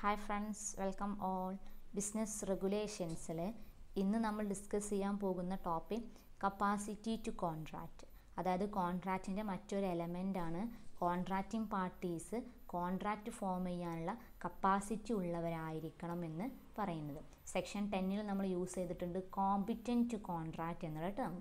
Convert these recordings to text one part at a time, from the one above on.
Hi friends welcome all business റെഗുലേഷൻസിൽ ഇന്ന് നമ്മൾ discuss ചെയ്യാൻ പോകുന്ന ടോപ്പിക് കപ്പാസിറ്റി ടു കോൺട്രാക്റ്റ് അതായത് കോൺട്രാക്റ്റിന്റെ മറ്റൊരു ആണ് കോൺട്രാക്റ്റിംഗ് പാർട്ടീസ് കോൺട്രാക്റ്റ് ഫോം ചെയ്യാനുള്ള കപ്പാസിറ്റി ഉള്ളവരായിരിക്കണം എന്ന് പറയുന്നത്. സെക്ഷൻ ടെന്നിൽ നമ്മൾ യൂസ് ചെയ്തിട്ടുണ്ട് കോമ്പിറ്റന്റ് ടു കോൺട്രാക്റ്റ് എന്നുള്ള ടേം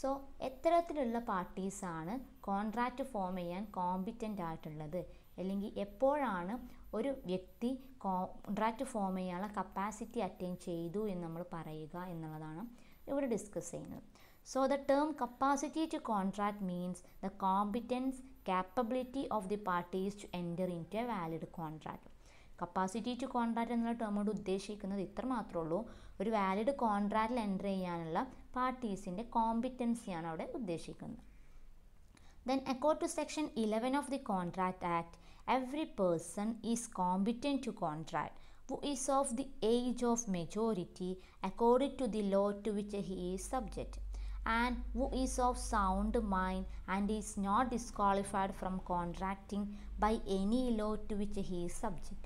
സോ എത്തരത്തിലുള്ള പാർട്ടീസാണ് കോൺട്രാക്റ്റ് ഫോം ചെയ്യാൻ കോമ്പിറ്റന്റ് ആയിട്ടുള്ളത്. അല്ലെങ്കിൽ എപ്പോഴാണ് ഒരു വ്യക്തി കോൺട്രാക്റ്റ് ഫോം ചെയ്യാനുള്ള കപ്പാസിറ്റി അറ്റൈൻ ചെയ്തു എന്ന് നമ്മൾ പറയുക എന്നുള്ളതാണ് ഇവിടെ ഡിസ്കസ് ചെയ്യുന്നത്. So the term capacity to contract means the competence capability of the parties to enter into a valid contract capacity to contract എന്നുള്ള ടേം കൊണ്ട് ഉദ്ദേശിക്കുന്നത് ഇത്ര മാത്രമേ ഉള്ളൂ. ഒരു വാലിഡ് കോൺട്രാക്റ്റിൽ എന്റർ ചെയ്യാനുള്ള പാർട്ടീസിന്റെ കോമ്പിറ്റൻസിയാണ് അവിടെ ഉദ്ദേശിക്കുന്നത്. Then, according to Section 11 of the Contract Act, every person is competent to contract who is of the age of majority according to the law to which he is subject, and who is of sound mind and is not disqualified from contracting by any law to which he is subject.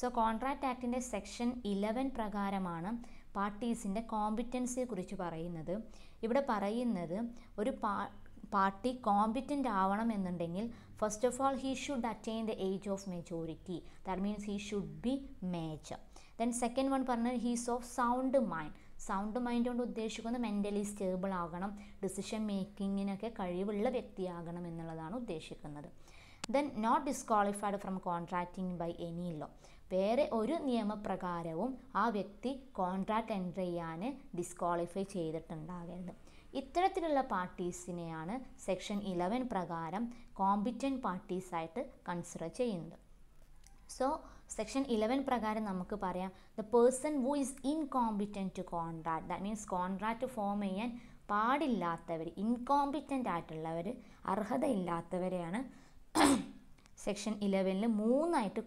So contract ആക്ടിന്റെ section eleven പ്രകാരമാണ് പാർട്ടീസിന്റെ കോമ്പിറ്റൻസിയെ കുറിച്ച് പറയുന്നത് ഇവിടെ പറയുന്നത് ഒരു പാ party competent ആവണം എന്നുണ്ടെങ്കിൽ first of all he should attain the age of majority that means he should be major then second one പറഞ്ഞത് he's of sound mind sound mind കൊണ്ട് ഉദ്ദേശിക്കുന്നത് മെന്റലി സ്റ്റേബിൾ ആകണം ഡിസിഷൻ മേക്കിങ്ങിനൊക്കെ കഴിവുള്ള വ്യക്തിയാകണം എന്നുള്ളതാണ് ഉദ്ദേശിക്കുന്നത്. Then not disqualified from contracting by any law വേറെ ഒരു നിയമപ്രകാരവും ആ വ്യക്തി കോൺട്രാക്റ്റ് എന്റർ ചെയ്യാൻ ഡിസ്ക്വാളിഫൈ ചെയ്തിട്ടുണ്ടാകരുത്. ഇത്തരത്തിലുള്ള പാർട്ടീസിനെയാണ് സെക്ഷൻ ഇലവൻ പ്രകാരം കോമ്പിറ്റന്റ് പാർട്ടീസായിട്ട് കൺസിഡർ ചെയ്യുന്നത്. സോ സെക്ഷൻ ഇലവൻ പ്രകാരം നമുക്ക് പറയാം the person who is incompetent to contract that means contract form ചെയ്യാൻ പാടില്ലാത്തവർ ഇൻകോമ്പിറ്റന്റ് ആയിട്ടുള്ളവർ അർഹതയില്ലാത്തവരെയാണ് സെക്ഷൻ ഇലവനിൽ മൂന്നായിട്ട്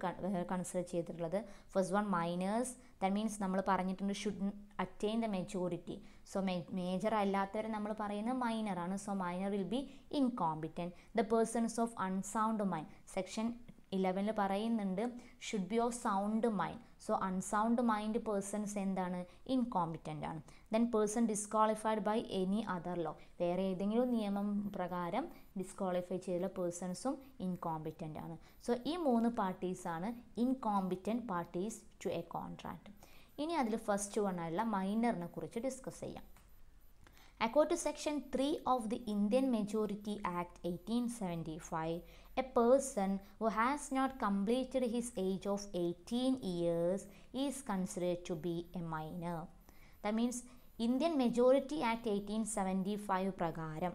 കൺസിഡർ ചെയ്തിട്ടുള്ളത്. First one minors that means നമ്മൾ പറഞ്ഞിട്ടുണ്ട് should attain the majority so may major അല്ലാത്തവരെ നമ്മൾ പറയുന്നത് മൈനറാണ് so minor will be incompetent the persons of unsound mind section ഇലവനിൽ പറയുന്നുണ്ട് should be of sound mind so unsound mind persons എന്താണ്? Incompetent ആണ്. Then person disqualified by any other law വേറെ ഏതെങ്കിലും നിയമം പ്രകാരം ഡിസ്ക്വാളിഫൈ ചെയ്ത പേഴ്സൺസും ഇൻകോമ്പിറ്റന്റ് ആണ്. സോ ഈ മൂന്ന് പാർട്ടീസാണ് incompetent parties to a contract ഇനി അതിൽ ഫസ്റ്റ് വൺ ആയുള്ള മൈനറിനെ കുറിച്ച് ഡിസ്കസ് ചെയ്യാം. According to Section 3 of the Indian Majority Act 1875, a person who has not completed his age of 18 years is considered to be a minor. That means Indian majority act eighteen seventy five പ്രകാരം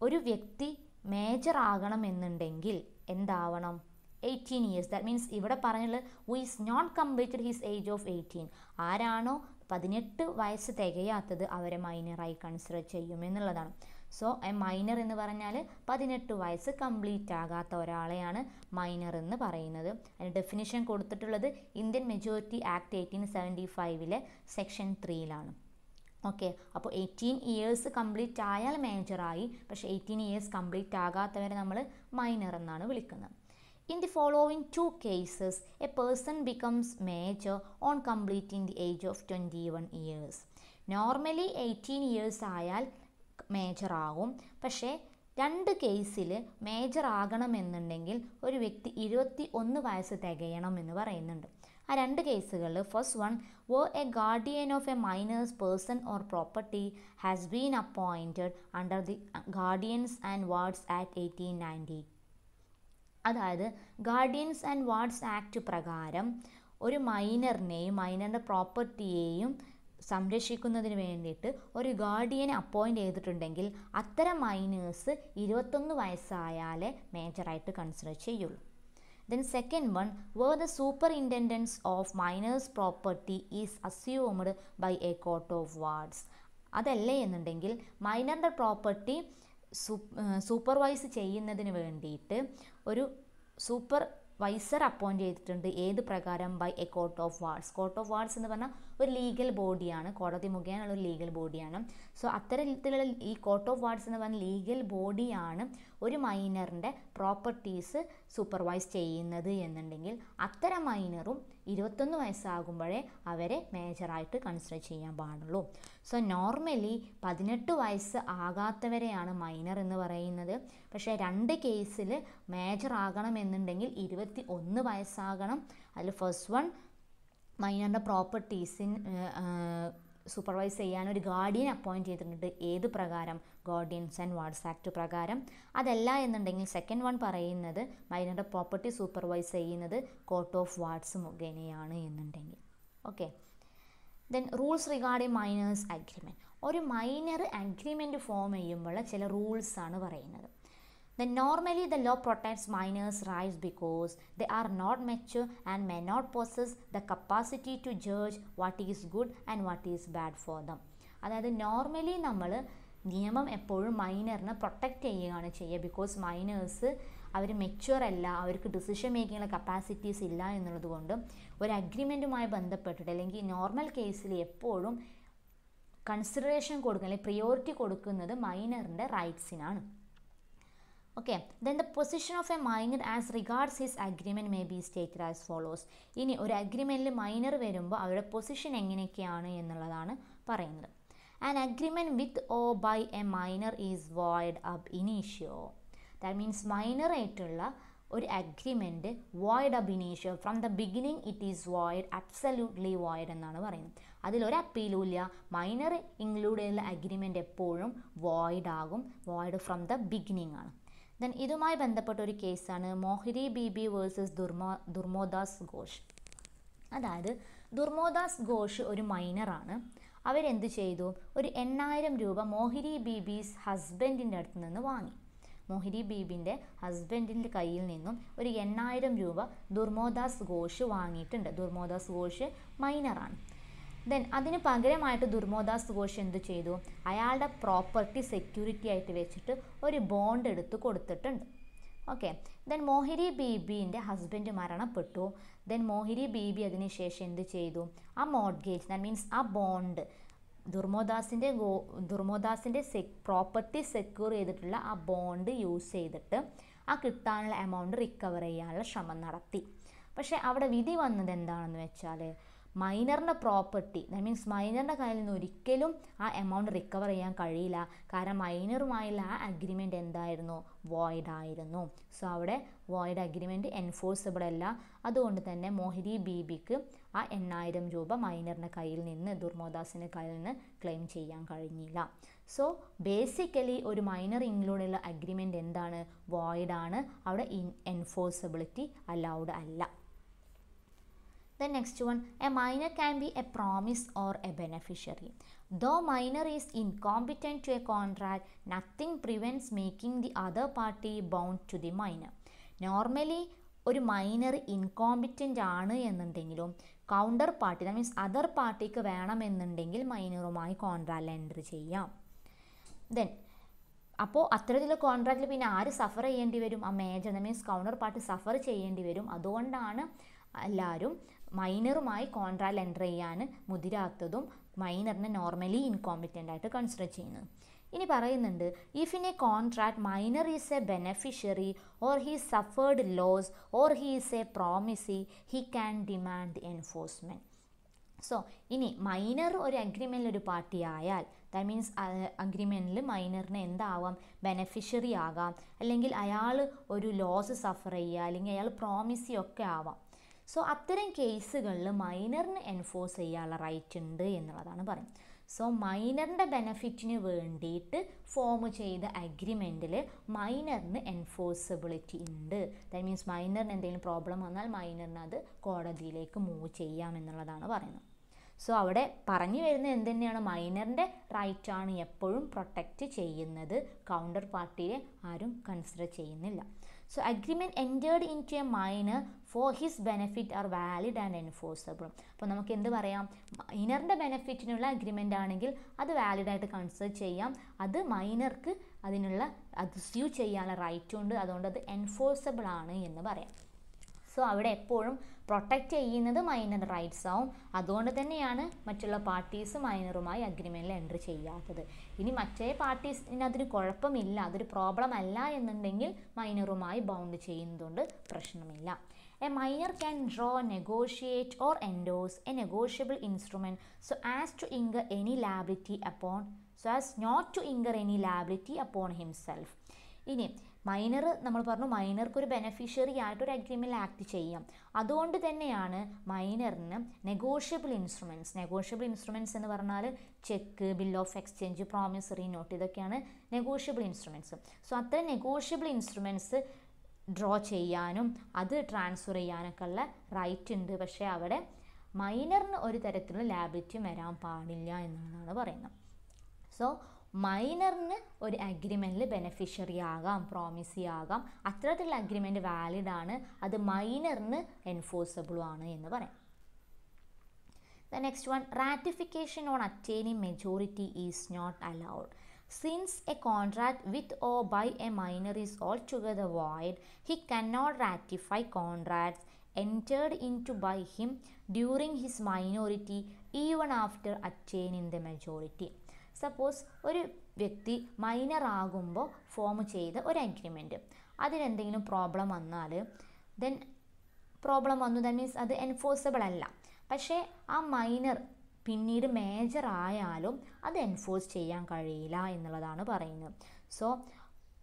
ഒരു വ്യക്തി major ആകണമെന്നുണ്ടെങ്കിൽ എന്താവണം eighteen years that means ഇവിടെ പറഞ്ഞുള്ളത് who is not completed his age of eighteen ആരാണോ പതിനെട്ട് വയസ്സ് തികയാത്തത് അവരെ മൈനറായി കൺസിഡർ ചെയ്യും എന്നുള്ളതാണ്. സോ എ മൈനർ എന്ന് പറഞ്ഞാൽ പതിനെട്ട് വയസ്സ് കംപ്ലീറ്റ് ആകാത്ത ഒരാളെയാണ് മൈനർ എന്ന് പറയുന്നത്. അതിന് ഡെഫിനിഷൻ കൊടുത്തിട്ടുള്ളത് Indian majority act eighteen seventy ഫൈവിലെ section ത്രീയിലാണ് ഓക്കെ അപ്പോൾ എയ്റ്റീൻ ഇയേഴ്സ് കംപ്ലീറ്റ് ആയാൽ മേജറായി പക്ഷേ എയ്റ്റീൻ ഇയേഴ്സ് കംപ്ലീറ്റ് ആകാത്തവരെ നമ്മൾ മൈനർ എന്നാണ് വിളിക്കുന്നത്. In the following two cases, a person becomes major on completing the age of 21 years. Normally eighteen years ആയാൽ major ആകും. പക്ഷേ രണ്ട് കേസിൽ മേജർ ആകണമെന്നുണ്ടെങ്കിൽ ഒരു വ്യക്തി ഇരുപത്തി ഒന്ന് വയസ്സ് തികയണം എന്ന് പറയുന്നുണ്ട്. ആ രണ്ട് കേസുകളിൽ first one where a guardian of a minors person or property has been appointed under the guardians and wards act eighteen ninety അതായത് ഗാർഡിയൻസ് ആൻഡ് വാർഡ്സ് ആക്ട് പ്രകാരം ഒരു മൈനറിനെയും മൈനറിന്റെ പ്രോപ്പർട്ടിയെയും സംരക്ഷിക്കുന്നതിന് വേണ്ടിയിട്ട് ഒരു ഗാർഡിയനെ അപ്പോയിന്റ് ചെയ്തിട്ടുണ്ടെങ്കിൽ അത്തരം മൈനേഴ്സ് ഇരുപത്തൊന്ന് വയസ്സായാലേ മേജറായിട്ട് കൺസിഡർ ചെയ്യുള്ളൂ. Then second one where the superintendence of minors property is assumed by a court of wards അതല്ലേ എന്നുണ്ടെങ്കിൽ മൈനറിന്റെ പ്രോപ്പർട്ടി സൂപ്പർവൈസ് ചെയ്യുന്നതിന് വേണ്ടിയിട്ട് ഒരു സൂപ്പർ വൈസർ അപ്പോയിന്റ് ചെയ്തിട്ടുണ്ട്. ഏത് പ്രകാരം? By a court of wards. Court of wards എന്ന് പറഞ്ഞാൽ ഒരു ലീഗൽ ബോഡിയാണ്. കോടതി മുഖേനയുള്ള ഒരു ലീഗൽ ബോഡിയാണ്. സോ അത്തരത്തിലുള്ള ഈ കോർട്ട് ഓഫ് വാർഡ്സ് എന്ന് പറഞ്ഞ ലീഗൽ ബോഡിയാണ് ഒരു മൈനറിന്റെ പ്രോപ്പർട്ടീസ് സൂപ്പർവൈസ് ചെയ്യുന്നത് എന്നുണ്ടെങ്കിൽ അത്തരം മൈനറും ഇരുപത്തൊന്ന് വയസ്സാകുമ്പോഴേ അവരെ മേജറായിട്ട് കൺസിഡർ ചെയ്യാൻ പാടുള്ളൂ. സോ നോർമലി പതിനെട്ട് വയസ്സ് ആകാത്തവരെയാണ് മൈനർ എന്ന് പറയുന്നത്. പക്ഷേ രണ്ട് കേസിൽ മേജർ ആകണമെന്നുണ്ടെങ്കിൽ ഇരുപത്തി ഒന്ന് വയസ്സാകണം അതിൽ ഫസ്റ്റ് വൺ മൈനറിന്റെ പ്രോപ്പർട്ടീസിൻ സൂപ്പർവൈസ് ചെയ്യാൻ ഒരു ഗാർഡിയൻ അപ്പോയിന്റ് ചെയ്തിട്ടുണ്ട്. ഏത് പ്രകാരം? ഗാർഡിയൻസ് ആൻഡ് വാർഡ്സ് ആക്ട് പ്രകാരം. അതല്ല എന്നുണ്ടെങ്കിൽ സെക്കൻഡ് വൺ പറയുന്നത് മൈനറുടെ പ്രോപ്പർട്ടി സൂപ്പർവൈസ് ചെയ്യുന്നത് കോർട്ട് ഓഫ് വാർഡ്സ് മുഖേനയാണ് എന്നുണ്ടെങ്കിൽ. Okay then rules regarding minors agreement ഒരു മൈനർ അഗ്രിമെന്റ് ഫോം ചെയ്യുമ്പോൾ ചില റൂൾസ് ആണ് പറയുന്നത് Then normally the law protects minors' rights because they are not mature and may not possess the capacity to judge what is good and what is bad for them. അതായത് normally നമ്മൾ നിയമം എപ്പോഴും മൈനറിനെ protect ചെയ്യുകയാണ് ചെയ്യുക because miners our mature അല്ല അവർക്ക് decision മേക്കിങ്ങിലെ capacities ഇല്ല എന്നുള്ളത് കൊണ്ട് ഒരു അഗ്രിമെന്റുമായി ബന്ധപ്പെട്ടിട്ട് അല്ലെങ്കിൽ നോർമൽ കേസിൽ എപ്പോഴും കൺസിഡറേഷൻ കൊടുക്കുക അല്ലെങ്കിൽ പ്രിയോറിറ്റി കൊടുക്കുന്നത് മൈനറിന്റെ റൈറ്റ്സിനാണ് okay then the position of a minor as regards his agreement may be stated as follows ഇനി ഒരു അഗ്രിമെന്റിൽ മൈനർ വരുമ്പോൾ അവരുടെ പൊസിഷൻ എങ്ങനെയൊക്കെയാണ് എന്നുള്ളതാണ് പറയുന്നത്. An agreement with or by a minor is void ab initio that means minor ആയിട്ടുള്ള ഒരു agreement void ab from the beginning it is void absolutely void എന്നാണ് പറയുന്നത്. അതിലൊരു അപ്പീലും ഇല്ല. മൈനർ ഇൻക്ലൂഡ് ചെയ്യുന്ന അഗ്രിമെന്റ് എപ്പോഴും വോയിഡ് ആകും. വോയിഡ് ഫ്രം ദ ബിഗിനിങ് ആണ്. ദെൻ ഇതുമായി ബന്ധപ്പെട്ട ഒരു കേസാണ് മോഹിരി ബി വേഴ്സസ് ദുർമോ ദുർമോദാസ് ഘോഷ്. അതായത് ദുർമോദാസ് ഘോഷ് ഒരു മൈനറാണ് അവരെന്ത് ചെയ്തു? ഒരു എണ്ണായിരം രൂപ മോഹിരി ബീബീസ് ഹസ്ബൻഡിന്റെ അടുത്ത് നിന്ന് വാങ്ങി. മോഹിരി ബീബിന്റെ ഹസ്ബൻഡിന്റെ കയ്യിൽ നിന്നും ഒരു എണ്ണായിരം രൂപ ദുർമോദാസ് ഘോഷ് വാങ്ങിയിട്ടുണ്ട്. ദുർമോദാസ് ഘോഷ് മൈനറാണ് ദെൻ അതിന് പകരമായിട്ട് ദുർമോദാസ് ഘോഷ് എന്ത് ചെയ്തു? അയാളുടെ പ്രോപ്പർട്ടി സെക്യൂരിറ്റി ആയിട്ട് വെച്ചിട്ട് ഒരു ബോണ്ട് എടുത്ത് കൊടുത്തിട്ടുണ്ട്. ഓക്കെ ദെൻ മോഹിരി ബീബിന്റെ ഹസ്ബൻഡ് മരണപ്പെട്ടു. ദെൻ മോഹിരി ബീബി അതിനുശേഷം എന്ത് ചെയ്തു? ആ മോഡ്ഗേജ് ദാറ്റ് മീൻസ് ആ ബോണ്ട് ദുർമോദാസിന്റെ ഗോ ദുർമോദാസിന്റെ സെ പ്രോപ്പർട്ടി സെക്യൂർ ചെയ്തിട്ടുള്ള ആ ബോണ്ട് യൂസ് ചെയ്തിട്ട് ആ കിട്ടാനുള്ള എമൗണ്ട് റിക്കവർ ചെയ്യാനുള്ള ശ്രമം നടത്തി. പക്ഷേ അവിടെ വിധി വന്നത് എന്താണെന്ന് വെച്ചാൽ മൈനറിന്റെ പ്രോപ്പർട്ടി ദാറ്റ് മീൻസ് മൈനറിന്റെ കയ്യിൽ നിന്ന് ഒരിക്കലും ആ എമൗണ്ട് റിക്കവർ ചെയ്യാൻ കഴിയില്ല. കാരണം മൈനറുമായുള്ള ആ അഗ്രിമെന്റ് എന്തായിരുന്നു? വോയിഡ് ആയിരുന്നു. സോ അവിടെ വോയിഡ് അഗ്രിമെന്റ് എൻഫോഴ്സബിൾ അല്ല. അതുകൊണ്ട് തന്നെ മോഹിരി ബീബിക്ക് ആ എണ്ണായിരം രൂപ മൈനറിന്റെ കയ്യിൽ നിന്ന് ദുർമോദാസിന്റെ കയ്യിൽ നിന്ന് ക്ലെയിം ചെയ്യാൻ കഴിഞ്ഞില്ല. സോ ബേസിക്കലി ഒരു മൈനർ ഇൻക്ലൂഡുള്ള അഗ്രിമെന്റ് എന്താണ്? വോയിഡാണ് അവിടെ ഇൻ എൻഫോഴ്സബിലിറ്റി അലൗഡ് അല്ല. The next one, a minor can be a promise or a beneficiary. Though minor is incompetent to a contract, nothing prevents making the other party bound to the minor. Normally, ഒരു minor incompetent ആണ് എന്നുണ്ടെങ്കിലും counter party the means other പാർട്ടിക്ക് വേണമെന്നുണ്ടെങ്കിൽ മൈനറുമായി കോൺട്രാക്റ്റിൽ entry ചെയ്യാം then അപ്പോൾ അത്തരത്തിലുള്ള കോൺട്രാക്റ്റിൽ പിന്നെ ആര് സഫർ ചെയ്യേണ്ടി വരും ആ major the means counter party suffer ചെയ്യേണ്ടി വരും അതുകൊണ്ടാണ് എല്ലാവരും മൈനറുമായി കോൺട്രാക്റ്റിൽ എന്റർ ചെയ്യാൻ മുതിരാത്തതും മൈനറിനെ നോർമലി ഇൻകോമ്പിറ്റന്റ് ആയിട്ട് കൺസിഡർ ചെയ്യുന്നത് ഇനി പറയുന്നുണ്ട് if in a contract minor is a beneficiary or he suffered loss or he is a promisee he can demand enforcement so ഇനി മൈനർ ഒരു അഗ്രിമെന്റിൽ ഒരു പാർട്ടി ആയാൽ ദാറ്റ് മീൻസ് അഗ്രിമെന്റിൽ മൈനറിന് എന്താവാം? ബെനഫിഷ്യറി ആകാം. അല്ലെങ്കിൽ അയാൾ ഒരു ലോസ് സഫർ ചെയ്യുക അല്ലെങ്കിൽ അയാൾ പ്രോമിസി ഒക്കെ ആവാം. സോ അത്തരം കേസുകളിൽ മൈനറിന് എൻഫോഴ്സ് ചെയ്യാനുള്ള റൈറ്റ് ഉണ്ട് എന്നുള്ളതാണ് പറയുന്നത് സോ മൈനറിന്റെ ബെനഫിറ്റിന് വേണ്ടിയിട്ട് ഫോം ചെയ്ത അഗ്രിമെന്റിൽ മൈനറിന് എൻഫോഴ്സബിലിറ്റി ഉണ്ട്. ദാറ്റ് മീൻസ് മൈനറിന് എന്തെങ്കിലും പ്രോബ്ലം വന്നാൽ മൈനറിന് അത് കോടതിയിലേക്ക് മൂവ് ചെയ്യാം എന്നുള്ളതാണ് പറയുന്നത്. സോ അവിടെ പറഞ്ഞു വരുന്നത് എന്ത് തന്നെയാണ് മൈനറിന്റെ റൈറ്റാണ് എപ്പോഴും പ്രൊട്ടക്റ്റ് ചെയ്യുന്നത്. കൗണ്ടർ പാർട്ടിയെ ആരും കൺസിഡർ ചെയ്യുന്നില്ല. So agreement entered into a minor for his benefit are valid and enforceable അപ്പോൾ നമുക്ക് എന്ത് പറയാം? മൈനറിന്റെ ബെനഫിറ്റിനുള്ള അഗ്രിമെന്റ് ആണെങ്കിൽ അത് വാലിഡായിട്ട് കൺസിഡർ ചെയ്യാം. അത് മൈനർക്ക് അതിനുള്ള അത് സ്യൂ ചെയ്യാനുള്ള റൈറ്റും ഉണ്ട്. അതുകൊണ്ട് അത് എൻഫോഴ്സബിൾ ആണ് എന്ന് പറയാം. സോ അവിടെ എപ്പോഴും പ്രൊട്ടക്റ്റ് ചെയ്യുന്നത് മൈനർ റൈറ്റ്സ് ആവും. അതുകൊണ്ട് തന്നെയാണ് മറ്റുള്ള പാർട്ടീസ് മൈനറുമായി അഗ്രിമെന്റിൽ എൻട്രി ചെയ്യാത്തത്. ഇനി മറ്റേ പാർട്ടീസിന് അതിന് കുഴപ്പമില്ല അതൊരു പ്രോബ്ലം അല്ല എന്നുണ്ടെങ്കിൽ മൈനറുമായി ബൗണ്ട് ചെയ്യുന്നതുകൊണ്ട് പ്രശ്നമില്ല. A minor can draw negotiate or endorse a negotiable instrument so as to incur any liability upon so as not to incur any liability upon himself ഇനി മൈനർ നമ്മൾ പറഞ്ഞു മൈനർക്ക് ഒരു ബെനഫിഷ്യറി ആയിട്ട് ഒരു അഗ്രിമെന്റിൽ ആക്ട് ചെയ്യാം. അതുകൊണ്ട് തന്നെയാണ് മൈനറിന് നെഗോഷ്യബിൾ ഇൻസ്ട്രുമെന്റ്സ് നെഗോഷ്യബിൾ ഇൻസ്ട്രുമെന്റ്സ് എന്ന് പറഞ്ഞാൽ cheque bill of exchange promissory note ഇതൊക്കെയാണ് നെഗോഷ്യബിൾ ഇൻസ്ട്രുമെന്റ്സ് സോ അത്ര നെഗോഷ്യബിൾ ഇൻസ്ട്രുമെന്റ്സ് ഡ്രോ ചെയ്യാനും അത് ട്രാൻസ്ഫർ ചെയ്യാനൊക്കെ ഉള്ള റൈറ്റ് ഉണ്ട്. പക്ഷേ അവിടെ മൈനറിന് ഒരു തരത്തിലുള്ള ലാബിലിറ്റി വരാൻ പാടില്ല എന്നുള്ളതാണ് പറയുന്നത്. സോ മൈനറിന് ഒരു അഗ്രിമെന്റിൽ ബെനഫിഷ്യറി ആകാം പ്രോമിസി ആകാം. അത്തരത്തിലുള്ള അഗ്രിമെന്റ് വാലിഡ് ആണ്. അത് മൈനറിന് എൻഫോഴ്സബിളും ആണ് എന്ന് പറയാം. The next one ratification on attaining majority is not allowed since a contract with or by a minor is altogether void he cannot ratify contracts entered into by him during his minority even after attaining the majority. Suppose ഒരു വ്യക്തി minor ആകുമ്പോൾ form ചെയ്ത ഒരു agreement അതിലെന്തെങ്കിലും problem വന്നാൽ then problem വന്നു. That means അത് enforceable അല്ല. പക്ഷേ ആ മൈനർ പിന്നീട് മേജർ ആയാലും അത് എൻഫോഴ്സ് ചെയ്യാൻ കഴിയില്ല എന്നുള്ളതാണ് പറയുന്നത്. സോ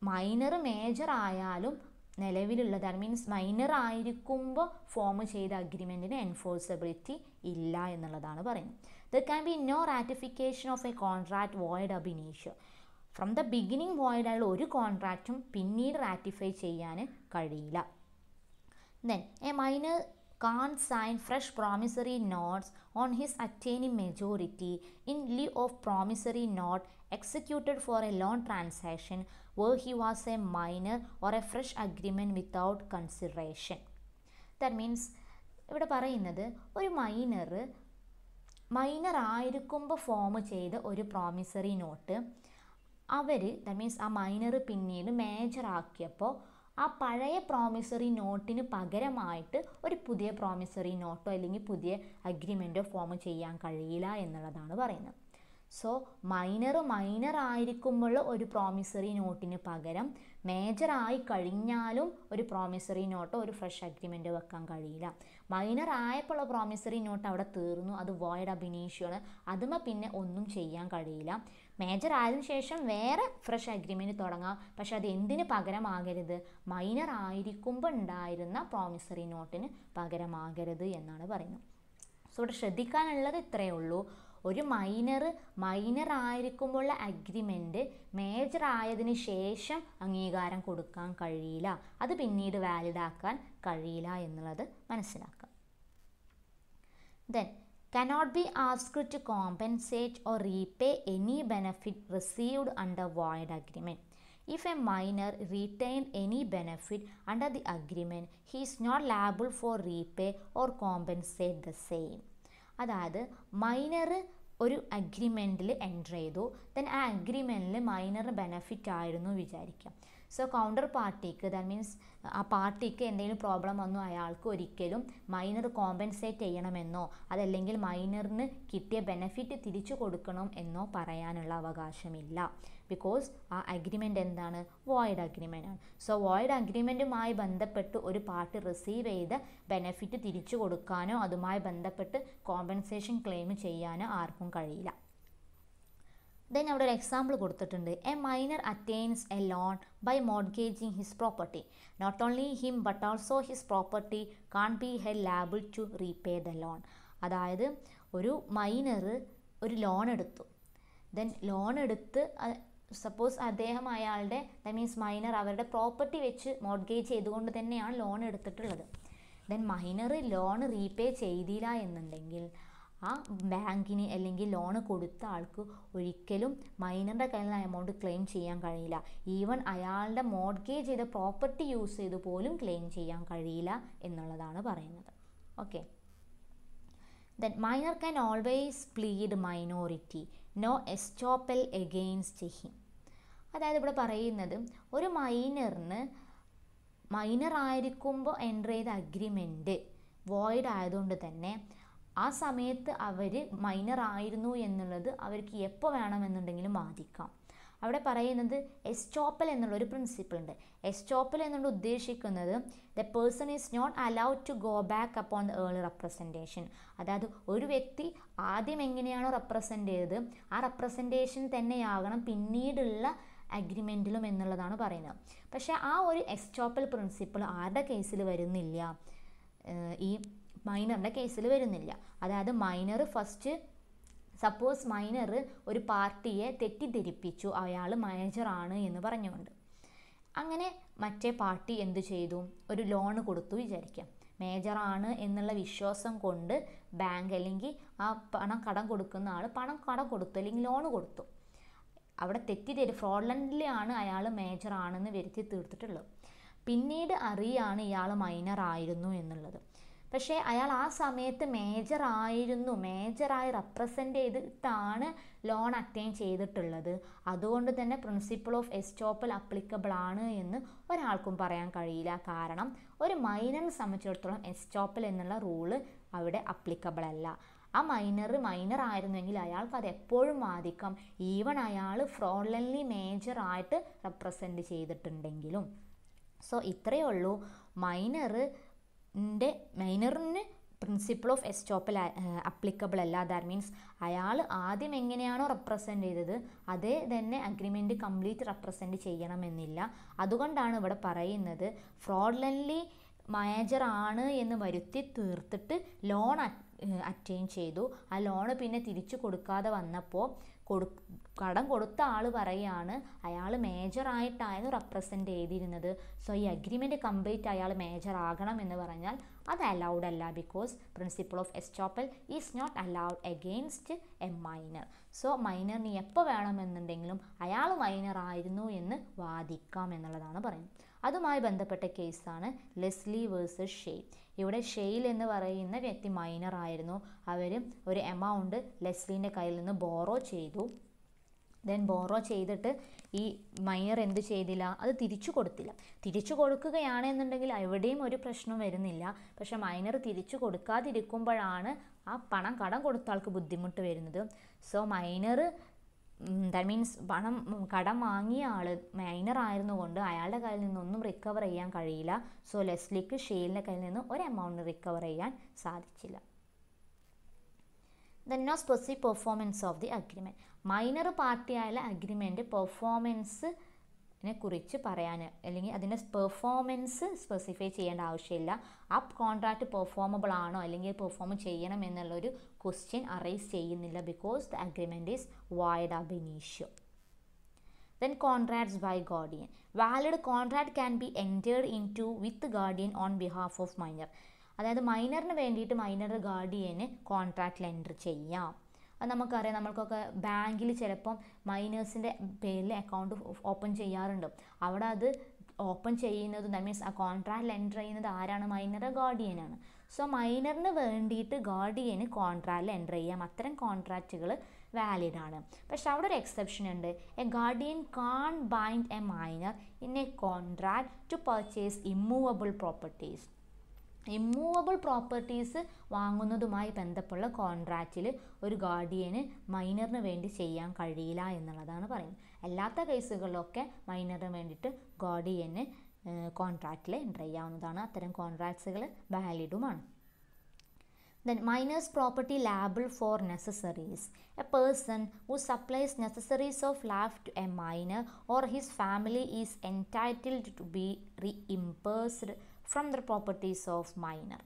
മൈനർ മേജർ ആയാലും നിലവിലുള്ള ദാറ്റ് മീൻസ് മൈനർ ആയിരിക്കുമ്പോൾ ഫോം ചെയ്ത അഗ്രിമെന്റിന് എൻഫോഴ്സബിലിറ്റി ഇല്ല എന്നുള്ളതാണ് പറയുന്നത്. There can be no ratification of a contract void ab initio from the beginning void ആയുള്ള ഒരു കോൺട്രാക്റ്റും പിന്നീട് റാറ്റിഫൈ ചെയ്യാൻ കഴിയില്ല then a minor can't sign fresh promissory notes on his attaining majority in lieu of promissory note executed for a loan transaction where he was a minor or a fresh agreement without consideration. That means ഇവിടെ പറയുന്നത് ഒരു minor minor ആയിരിക്കുമ്പോൾ form ചെയ്ത ഒരു promissory note അവർ that means ആ minor പിന്നീട് major ആക്കിയപ്പോൾ ആ പഴയ പ്രോമിസറി നോട്ടിന് പകരമായിട്ട് ഒരു പുതിയ പ്രോമിസറി നോട്ടോ അല്ലെങ്കിൽ പുതിയ അഗ്രിമെന്റോ ഫോം ചെയ്യാൻ കഴിയില്ല എന്നുള്ളതാണ് പറയുന്നത്. സോ മൈനർ മൈനർ ആയിരിക്കുമ്പോൾ ഒരു പ്രോമിസറി നോട്ടിന് പകരം മേജർ ആയി കഴിഞ്ഞാലും ഒരു പ്രോമിസറി നോട്ടോ ഒരു ഫ്രഷ് അഗ്രിമെന്റ് വെക്കാൻ കഴിയില്ല. മൈനർ ആയപ്പോഴുള്ള പ്രോമിസറി നോട്ട് അവിടെ തീർന്നു. അത് വോയിഡ് അഭിനയിച്ചാണ് അതുമ പിന്നെ ഒന്നും ചെയ്യാൻ കഴിയില്ല. മേജർ ആയതിനു ശേഷം വേറെ ഫ്രഷ് അഗ്രിമെന്റ് തുടങ്ങാം. പക്ഷെ അത് എന്തിന് പകരമാകരുത്? മൈനർ ആയിരിക്കുമ്പോൾ ഉണ്ടായിരുന്ന പ്രോമിസറി നോട്ടിന് പകരമാകരുത് എന്നാണ് പറയുന്നത്. സോ ഇവിടെ ശ്രദ്ധിക്കാനുള്ളത് ഇത്രയേ ഉള്ളൂ. ഒരു മൈനർ മൈനർ ആയിരിക്കുമ്പോഴുള്ള അഗ്രിമെന്റ് മേജർ ആയതിന് ശേഷം അംഗീകാരം കൊടുക്കാൻ കഴിയില്ല അത് പിന്നീട് വാലിഡ് ആക്കാൻ കഴിയില്ല എന്നുള്ളത് മനസ്സിലാക്കാം then cannot be asked to compensate or repay any benefit received under void agreement. If a minor retained any benefit under the agreement, he is not liable for repay or compensate the same. അതായത് minor ഒരു അഗ്രിമെന്റിൽ enter ചെയ്തു. Then ആ അഗ്രിമെന്റിൽ minor benefit ആയിരുന്നു വിചാരിക്കാം. So counter പാർട്ടിക്ക് that means ആ പാർട്ടിക്ക് എന്തെങ്കിലും പ്രോബ്ലം വന്നു അയാൾക്ക് ഒരിക്കലും മൈനർ കോമ്പൻസേറ്റ് ചെയ്യണമെന്നോ അതല്ലെങ്കിൽ മൈനറിന് കിട്ടിയ ബെനഫിറ്റ് തിരിച്ചു കൊടുക്കണം എന്നോ പറയാനുള്ള അവകാശമില്ല. ബിക്കോസ് ആ അഗ്രിമെന്റ് എന്താണ്? വോയിഡ് അഗ്രിമെന്റ് ആണ്. സോ വോയിഡ് അഗ്രിമെന്റുമായി ബന്ധപ്പെട്ട് ഒരു പാർട്ടി റിസീവ് ചെയ്ത ബെനഫിറ്റ് തിരിച്ചു കൊടുക്കാനോ അതുമായി ബന്ധപ്പെട്ട് കോമ്പൻസേഷൻ ക്ലെയിം ചെയ്യാനോ ആർക്കും കഴിയില്ല. ദെൻ അവിടെ ഒരു എക്സാമ്പിൾ കൊടുത്തിട്ടുണ്ട്. A minor attains a loan by mortgaging his property not only him but also his property can be he liable to repay the loan അതായത് ഒരു മൈനർ ഒരു ലോൺ എടുത്തു. ദെൻ ലോൺ എടുത്ത് സപ്പോസ് അദ്ദേഹം അയാളുടെ ദ മീൻസ് മൈനർ അവരുടെ property വെച്ച് mortgage ചെയ്തുകൊണ്ട് തന്നെയാണ് ലോൺ എടുത്തിട്ടുള്ളത്. ദെൻ മൈനർ ലോൺ റീപേ ചെയ്തില്ല എന്നുണ്ടെങ്കിൽ ആ ബാങ്കിന് അല്ലെങ്കിൽ ലോൺ കൊടുത്ത ആൾക്ക് ഒരിക്കലും മൈനറുടെ കയ്യിലുള്ള എമൗണ്ട് ക്ലെയിം ചെയ്യാൻ കഴിയില്ല. ഈവൻ അയാളുടെ മോഡ്ഗേജ് ചെയ്ത പ്രോപ്പർട്ടി യൂസ് ചെയ്ത് പോലും ക്ലെയിം ചെയ്യാൻ കഴിയില്ല എന്നുള്ളതാണ് പറയുന്നത്. Okay then minor can always plead minority no estoppel against him അതായത് ഇവിടെ പറയുന്നത് ഒരു മൈനറിന് മൈനർ ആയിരിക്കുമ്പോൾ എന്റർ ചെയ്ത അഗ്രിമെന്റ് വോയിഡ് ആയതുകൊണ്ട് തന്നെ ആ സമയത്ത് അവർ മൈനർ ആയിരുന്നു എന്നുള്ളത് അവർക്ക് എപ്പോൾ വേണമെന്നുണ്ടെങ്കിലും ബാധിക്കാം അവിടെ പറയുന്നത് എസ്റ്റോപ്പൽ എന്നുള്ള ഒരു പ്രിൻസിപ്പിൾ ഉണ്ട്. എസ്റ്റോപ്പൽ എന്നുള്ള ഉദ്ദേശിക്കുന്നത് the person is not allowed to go back upon the early representation അതായത് ഒരു വ്യക്തി ആദ്യം എങ്ങനെയാണോ റെപ്രസെന്റ് ചെയ്തത് ആ റെപ്രസെന്റേഷൻ തന്നെയാകണം പിന്നീടുള്ള അഗ്രിമെന്റിലും എന്നുള്ളതാണ് പറയുന്നത്. പക്ഷേ ആ ഒരു എസ്റ്റോപ്പൽ പ്രിൻസിപ്പിൾ ആരുടെ കേസിൽ വരുന്നില്ല? ഈ മൈനറിന്റെ കേസിൽ വരുന്നില്ല. അതായത് മൈനർ ഫസ്റ്റ് സപ്പോസ് മൈനർ ഒരു പാർട്ടിയെ തെറ്റിദ്ധരിപ്പിച്ചു. അയാൾ മാനേജറാണ് എന്ന് പറഞ്ഞുകൊണ്ട്. അങ്ങനെ മറ്റേ പാർട്ടി എന്തു ചെയ്തു? ഒരു ലോൺ കൊടുത്തു വിചാരിക്കാം. മേജറാണ് എന്നുള്ള വിശ്വാസം കൊണ്ട് ബാങ്ക് അല്ലെങ്കിൽ ആ പണം കടം കൊടുക്കുന്ന ആൾ പണം കടം കൊടുത്തു അല്ലെങ്കിൽ ലോൺ കൊടുത്തു. അവിടെ തെറ്റിദ്ധരി ഫ്രോഡ്ലൻഡിലാണ് അയാൾ മേജർ ആണെന്ന് വരുത്തി തീർത്തിട്ടുള്ളത്. പിന്നീട് അറിയാണ് ഇയാൾ മൈനർ ആയിരുന്നു എന്നുള്ളത്. പക്ഷേ അയാൾ ആ സമയത്ത് മേജർ ആയിരുന്നു മേജറായി റെപ്രസെന്റ് ചെയ്തിട്ടാണ് ലോൺ അറ്റൈൻ ചെയ്തിട്ടുള്ളത്. അതുകൊണ്ട് തന്നെ പ്രിൻസിപ്പിൾ ഓഫ് എസ്റ്റോപ്പൽ അപ്ലിക്കബിൾ ആണ് എന്ന് ഒരാൾക്കും പറയാൻ കഴിയില്ല. കാരണം ഒരു മൈനറിനെ സംബന്ധിച്ചിടത്തോളം എസ്റ്റോപ്പൽ എന്നുള്ള റൂൾ അവിടെ അപ്ലിക്കബിൾ അല്ല. ആ മൈനർ മൈനർ ആയിരുന്നെങ്കിൽ അയാൾക്ക് അത് എപ്പോഴും ബാധിക്കാം ഈവൺ അയാൾ ഫ്രോഡ്ലൻലി മേജർ ആയിട്ട് റെപ്രസെന്റ് ചെയ്തിട്ടുണ്ടെങ്കിലും. സോ ഇത്രയേ ഉള്ളൂ. മൈനറിന്റെ ന്റെ മൈനറിന് പ്രിൻസിപ്പിൾ ഓഫ് എസ്റ്റോപ്പിൽ അപ്ലിക്കബിൾ അല്ല. ദാറ്റ് മീൻസ് അയാൾ ആദ്യം എങ്ങനെയാണോ റെപ്രസെന്റ് ചെയ്തത് അതേ തന്നെ അഗ്രിമെന്റ് കംപ്ലീറ്റ് റെപ്രസെന്റ് ചെയ്യണമെന്നില്ല. അതുകൊണ്ടാണ് ഇവിടെ പറയുന്നത് ഫ്രോഡ്ലൻലി മേജർ ആണ് എന്ന് വരുത്തി തീർത്തിട്ട് ലോൺ അറ്റൈൻ ചെയ്തു. ആ ലോണ് പിന്നെ തിരിച്ചു കൊടുക്കാതെ വന്നപ്പോൾ കൊടു കടം കൊടുത്ത ആൾ പറയാണ് അയാൾ മേജർ ആയിട്ടായിരുന്നു റെപ്രസെന്റ് ചെയ്തിരുന്നത്. സോ ഈ അഗ്രിമെന്റ് കംപ്ലീറ്റ് അയാൾ മേജർ ആകണം എന്ന് പറഞ്ഞാൽ അത് അലൗഡ് അല്ല because principle of estoppel is not allowed against a minor so മൈനറിന് എപ്പോൾ വേണമെന്നുണ്ടെങ്കിലും അയാൾ മൈനർ ആയിരുന്നു എന്ന് വാദിക്കാം എന്നുള്ളതാണ് പറയുന്നത്. അതുമായി ബന്ധപ്പെട്ട കേസാണ് ലെസ്ലി വേഴ്സസ് ഷെയ് ഇവിടെ ഷെയിൽ എന്ന് പറയുന്ന വ്യക്തി മൈനർ ആയിരുന്നു. അവർ ഒരു എമൗണ്ട് ലെസ്ലിന്റെ കയ്യിൽ നിന്ന് ബോറോ ചെയ്തു. ദെൻ ബോറോ ചെയ്തിട്ട് ഈ മൈനർ എന്ത് ചെയ്തില്ല? അത് തിരിച്ചു കൊടുത്തില്ല. തിരിച്ചു കൊടുക്കുകയാണെന്നുണ്ടെങ്കിൽ എവിടെയും ഒരു പ്രശ്നം വരുന്നില്ല. പക്ഷേ മൈനർ തിരിച്ചു കൊടുക്കാതിരിക്കുമ്പോഴാണ് ആ പണം കടം കൊടുത്ത ആൾക്ക് ബുദ്ധിമുട്ട് വരുന്നത്. സോ മൈനർ ദാറ്റ് മീൻസ് പണം കടം വാങ്ങിയ ആൾ മൈനർ ആയിരുന്നുകൊണ്ട് അയാളുടെ കയ്യിൽ നിന്നൊന്നും റിക്കവർ ചെയ്യാൻ കഴിയില്ല. സോ ലെസ്ലിക്ക് ഷെയിലിന്റെ കയ്യിൽ നിന്ന് ഒരു എമൗണ്ട് റിക്കവർ ചെയ്യാൻ സാധിച്ചില്ല. The no specific performance of the agreement minor പാർട്ടിയായുള്ള agreement പെർഫോമൻസിനെ കുറിച്ച് പറയാൻ അല്ലെങ്കിൽ അതിന്റെ പെർഫോമൻസ് സ്പെസിഫൈ ചെയ്യേണ്ട ആവശ്യമില്ല. ആ കോൺട്രാക്റ്റ് പെർഫോമബിൾ ആണോ? അല്ലെങ്കിൽ പെർഫോം ചെയ്യണം എന്നുള്ളൊരു ക്വസ്റ്റ്യൻ അറൈസ് ചെയ്യുന്നില്ല. Because the agreement is void ab initio then contracts by guardian. Valid contract can be entered into with guardian on behalf of minor. അതായത് മൈനറിന് വേണ്ടിയിട്ട് മൈനർ ഗാർഡിയന് കോൺട്രാക്റ്റിൽ എന്റർ ചെയ്യാം. അത് നമുക്കറിയാം നമ്മൾക്കൊക്കെ ബാങ്കിൽ ചിലപ്പം മൈനേഴ്സിന്റെ പേരിൽ അക്കൗണ്ട് ഓപ്പൺ ചെയ്യാറുണ്ട്. അവിടെ അത് ഓപ്പൺ ചെയ്യുന്നത് ദാറ്റ് മീൻസ് ആ കോൺട്രാക്റ്റിൽ എന്റർ ചെയ്യുന്നത് ആരാണ്? മൈനർ ഗാർഡിയനാണ് സോ മൈനറിന് വേണ്ടിയിട്ട് ഗാർഡിയന് കോൺട്രാക്റ്റിൽ എന്റർ ചെയ്യാം. അത്തരം കോൺട്രാക്റ്റുകൾ വാലിഡ് ആണ്. പക്ഷെ അവിടെ ഒരു എക്സെപ്ഷൻ ഉണ്ട്. A guardian can bind a minor in a contract to purchase immovable properties immovable properties വാങ്ങുന്നതുമായി ബന്ധപ്പെട്ട കോൺട്രാക്റ്റിൽ ഒരു ഗാർഡിയന് മൈനറിന് വേണ്ടി ചെയ്യാൻ കഴിയില്ല എന്നുള്ളതാണ് പറയുന്നത്. അല്ലാത്ത കേസുകളിലൊക്കെ മൈനറിന് വേണ്ടിയിട്ട് ഗാർഡിയന് കോൺട്രാക്റ്റിൽ എന്റർ ചെയ്യാവുന്നതാണ്. അത്തരം കോൺട്രാക്ട്സുകൾ വാലിഡുമാണ് then minors property liable for necessaries. A person who supplies necessaries of life to a minor or his family is entitled to be reimbursed from the properties of minor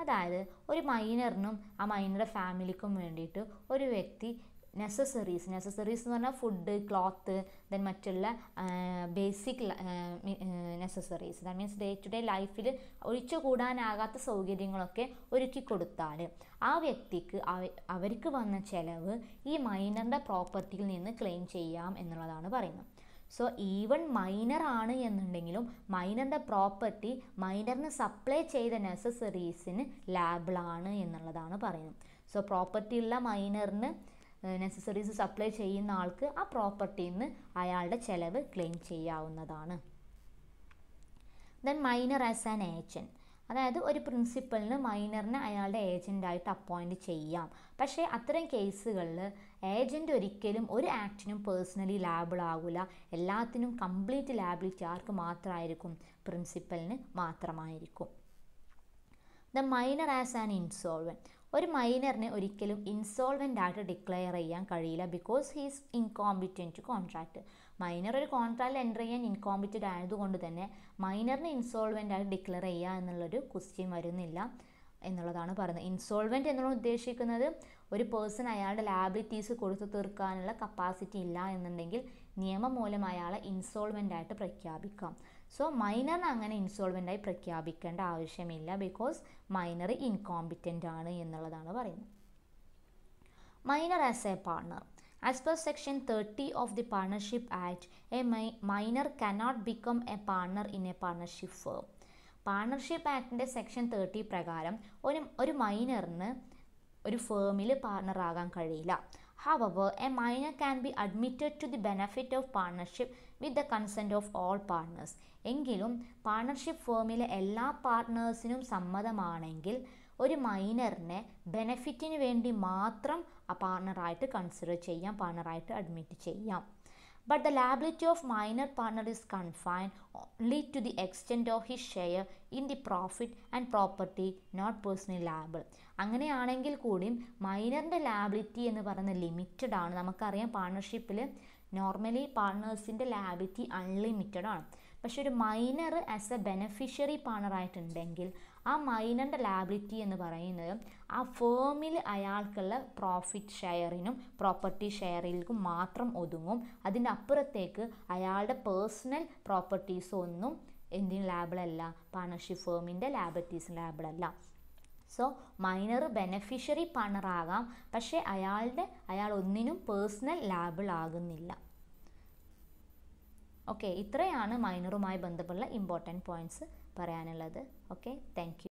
അതായത് ഒരു മൈനറിനും ആ മൈനറുടെ ഫാമിലിക്കും വേണ്ടിയിട്ട് ഒരു വ്യക്തി നെസസറീസ് നെസസറീസ് എന്ന് പറഞ്ഞാൽ food cloth then മറ്റുള്ള basic necessaries that means day to day ലൈഫിൽ ഒഴിച്ചു കൂടാനാകാത്ത സൗകര്യങ്ങളൊക്കെ ഒരുക്കി കൊടുത്താൽ ആ വ്യക്തിക്ക് അവർക്ക് വന്ന ചിലവ് ഈ മൈനറിന്റെ പ്രോപ്പർട്ടിയിൽ നിന്ന് ക്ലെയിം ചെയ്യാം എന്നുള്ളതാണ് പറയുന്നത്. സോ ഈവൺ മൈനർ ആണ് എന്നുണ്ടെങ്കിലും മൈനറിന്റെ പ്രോപ്പർട്ടി മൈനറിന് സപ്ലൈ ചെയ്ത നെസസറീസിന് ലാബിളാണ് എന്നുള്ളതാണ് പറയുന്നത്. സോ പ്രോപ്പർട്ടി ഉള്ള മൈനറിന് നെസസറീസ് സപ്ലൈ ചെയ്യുന്ന ആൾക്ക് ആ പ്രോപ്പർട്ടിയിൽ നിന്ന് അയാളുടെ ചിലവ് ക്ലെയിം ചെയ്യാവുന്നതാണ്. Then minor as an agent അതായത് ഒരു പ്രിൻസിപ്പലിന് മൈനറിനെ അയാളുടെ ഏജന്റായിട്ട് അപ്പോയിന്റ് ചെയ്യാം. പക്ഷേ അത്തരം കേസുകളിൽ ഏജന്റ് ഒരിക്കലും ഒരു ആക്ടിനും പേഴ്സണലി ലാബിൾ ആകില്ല എല്ലാത്തിനും കംപ്ലീറ്റ് ലാബിലിറ്റി ആർക്ക് മാത്രമായിരിക്കും പ്രിൻസിപ്പലിന് മാത്രമായിരിക്കും. The minor as an insolvent ഒരു മൈനറിനെ ഒരിക്കലും ഇൻസോൾവെന്റ് ആയിട്ട് ഡിക്ലെയർ ചെയ്യാൻ കഴിയില്ല because he's incompetent to contract. Minor ഒരു കോൺട്രാക്റ്റിൽ എന്റർ ചെയ്യാൻ ഇൻകോമ്പിറ്റന്റ് ആയതുകൊണ്ട് തന്നെ മൈനറിനെ ഇൻസോൾവെന്റ് ആയിട്ട് ഡിക്ലെയർ ചെയ്യുക എന്നുള്ളൊരു ക്വസ്റ്റ്യൻ വരുന്നില്ല എന്നുള്ളതാണ് പറയുന്നത്. ഇൻസോൾവെന്റ് എന്നുള്ള ഉദ്ദേശിക്കുന്നത് ഒരു പേഴ്സൺ അയാളുടെ ലാബിലിറ്റീസ് കൊടുത്തു തീർക്കാനുള്ള കപ്പാസിറ്റി ഇല്ല എന്നുണ്ടെങ്കിൽ നിയമം മൂലം അയാളെ ഇൻസ്റ്റോൾമെന്റ് ആയിട്ട് പ്രഖ്യാപിക്കാം. സോ മൈനറിന് അങ്ങനെ ഇൻസ്റ്റോൾമെന്റ് ആയി പ്രഖ്യാപിക്കേണ്ട ആവശ്യമില്ല ബിക്കോസ് മൈനർ ഇൻകോമ്പിറ്റന്റ് ആണ് എന്നുള്ളതാണ് പറയുന്നത്. Minor as a partner as per section thirty of the partnership act a minor cannot become a partner in a partnership firm partnership ആക്ടിന്റെ section thirty പ്രകാരം ഒരു ഒരു മൈനറിന് ഒരു ഫേമിൽ പാർട്ണറാകാൻ കഴിയില്ല. However a minor can be admitted to the benefit of partnership with the consent of all partners എങ്കിലും partnership ഫേമിലെ എല്ലാ പാർട്ണേഴ്സിനും സമ്മതമാണെങ്കിൽ ഒരു മൈനറിനെ ബെനഫിറ്റിന് വേണ്ടി മാത്രം ആ പാർട്ണറായിട്ട് കൺസിഡർ ചെയ്യാം പാർട്ണറായിട്ട് അഡ്മിറ്റ് ചെയ്യാം. But the liability of minor partner is confined only to the extent of his share in the profit and property not personally liable അങ്ങനെയാണെങ്കിൽ കൂടിയും മൈനറിന്റെ ലാബിലിറ്റി എന്ന് പറയുന്നത് ലിമിറ്റഡ് ആണ്. നമുക്കറിയാം പാർട്ണർഷിപ്പിൽ നോർമലി പാർട്ട്നേഴ്സിന്റെ ലാബിലിറ്റി അൺലിമിറ്റഡ് ആണ്. പക്ഷെ ഒരു മൈനർ ആസ് എ ബെനഫിഷ്യറി പാർട്ണറായിട്ടുണ്ടെങ്കിൽ ആ മൈനറിന്റെ ലാബിലിറ്റി എന്ന് പറയുന്നത് ആ ഫേമിൽ അയാൾക്കുള്ള പ്രോഫിറ്റ് ഷെയറിനും പ്രോപ്പർട്ടി ഷെയറിലേക്കും മാത്രം ഒതുങ്ങും. അതിന്റെ അപ്പുറത്തേക്ക് അയാളുടെ പേഴ്സണൽ പ്രോപ്പർട്ടീസ് ഒന്നും എന്തിനും ലാബിളല്ല പാർട്ണർഷിപ്പ് ഫേമിന്റെ ലാബിലിറ്റീസ് ലാബിളല്ല സോ മൈനർ ബെനഫിഷ്യറി പണറാകാം പക്ഷേ അയാളുടെ അയാൾ ഒന്നിനും പേഴ്സണൽ ലാബിൾ ആകുന്നില്ല. ഓക്കെ ഇത്രയാണ് മൈനറുമായി ബന്ധപ്പെട്ടുള്ള ഇമ്പോർട്ടന്റ് പോയിന്റ്സ് പറയാനുള്ളത്. Okay thank